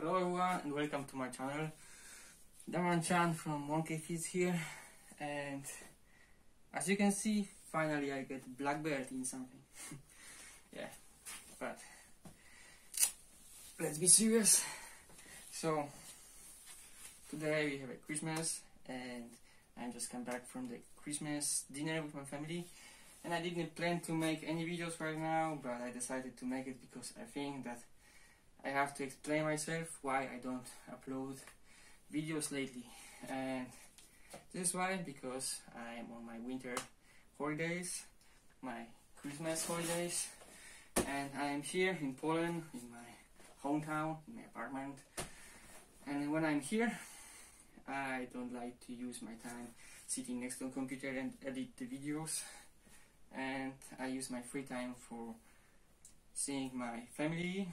welcome to my channel. Damian Chan from Monkey Fist here, and as you can see, finally I get black belt in something. yeah, but let's be serious. So today we have a Christmas, and I just come back from the Christmas dinner with my family. And I didn't plan to make any videos right now, but I decided to make it because I think that I have to explain myself why I don't upload videos lately. And this is why, because I am on my winter holidays, my Christmas holidays, and I am here in Poland, in my hometown, in my apartment. And when I'm here, I don't like to use my time sitting next to a computer and edit the videos and I use my free time for seeing my family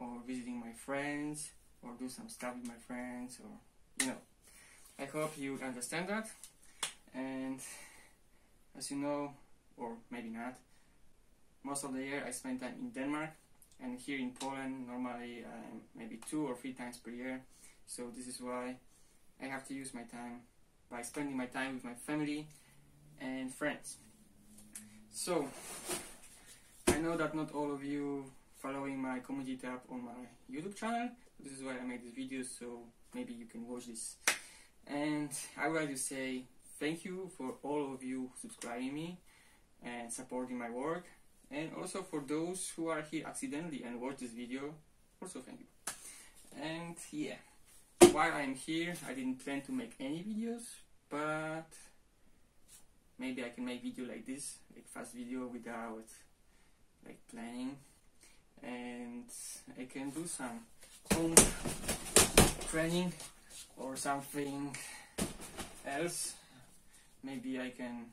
or visiting my friends or do some stuff with my friends or you know. I hope you understand that. And as you know or maybe not most of the year I spend time in Denmark and here in Poland normally um, maybe two or three times per year. So this is why I have to use my time by spending my time with my family and friends. So, I know that not all of you following my community tab on my YouTube channel. This is why I made this video, so maybe you can watch this. And I would like to say thank you for all of you subscribing me and supporting my work. And also for those who are here accidentally and watch this video, also thank you. And yeah, while I'm here, I didn't plan to make any videos, but maybe I can make video like this like fast video without like planning and I can do some home training or something else. Maybe I can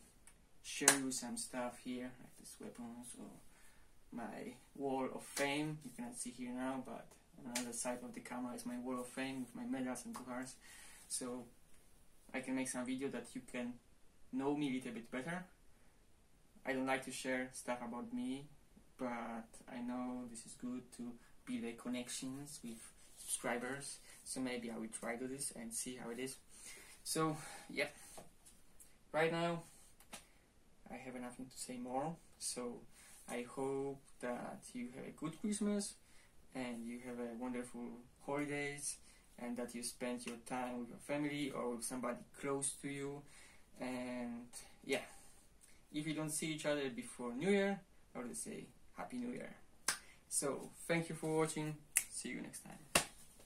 show you some stuff here like this weapons or my wall of fame. You cannot see here now but on the other side of the camera is my wall of fame with my medals and cards so I can make some video that you can know me a little bit better. I don't like to share stuff about me, but I know this is good to build a connections with subscribers. So maybe I will try to this and see how it is. So yeah, right now I have nothing to say more. So I hope that you have a good Christmas and you have a wonderful holidays and that you spend your time with your family or with somebody close to you and yeah if we don't see each other before new year i would say happy new year. So thank you for watching. See you next time